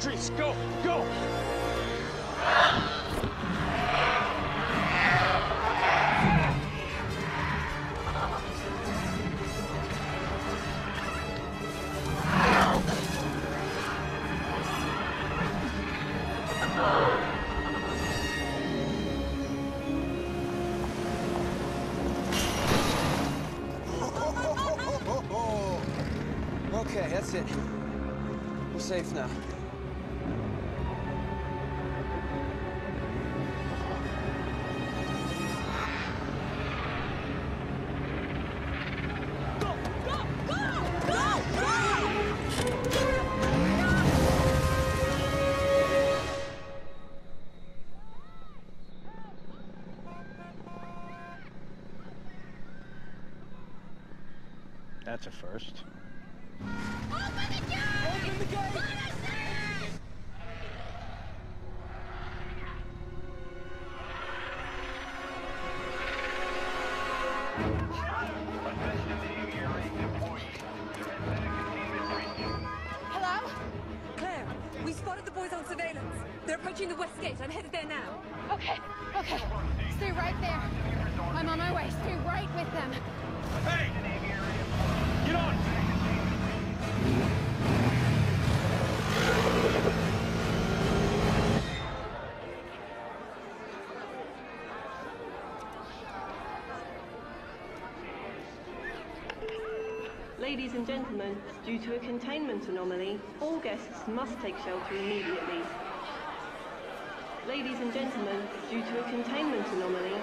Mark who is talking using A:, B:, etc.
A: Go, go!
B: Okay, that's it. We're safe now.
A: That's a first.
C: Hello?
D: Claire, we spotted the boys on surveillance. They're approaching the west gate. I'm headed there now.
C: Okay, okay. Stay right there. I'm on my way. Stay right with them.
A: Hey!
E: Ladies and gentlemen, due to a containment anomaly, all guests must take shelter immediately. Ladies and gentlemen, due to a containment anomaly,